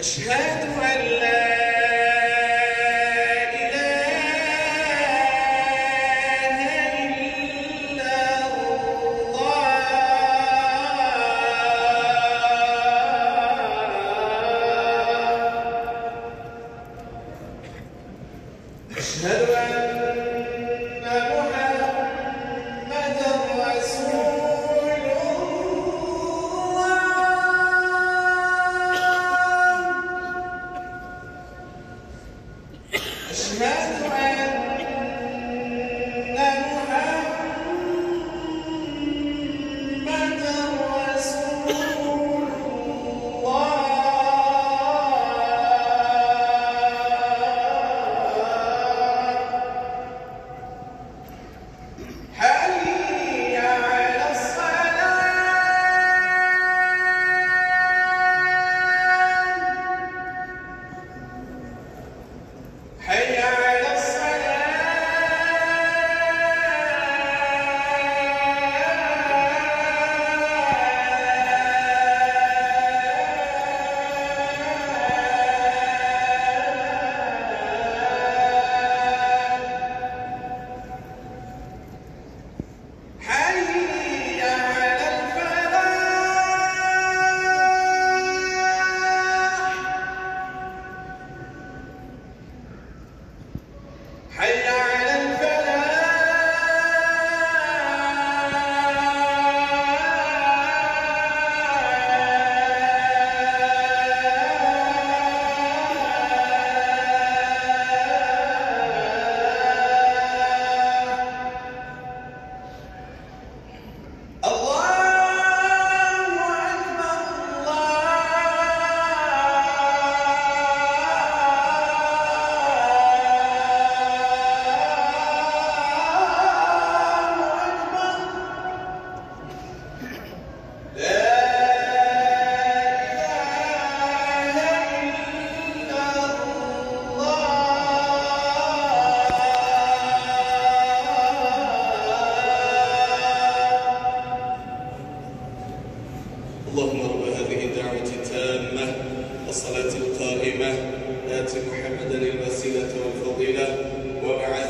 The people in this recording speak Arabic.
أشهد أن لا أشهد اللهم رب هذه الدعوة التامة والصلاة القائمة. آت محمدا الوسيلة والفضيلة. وبعث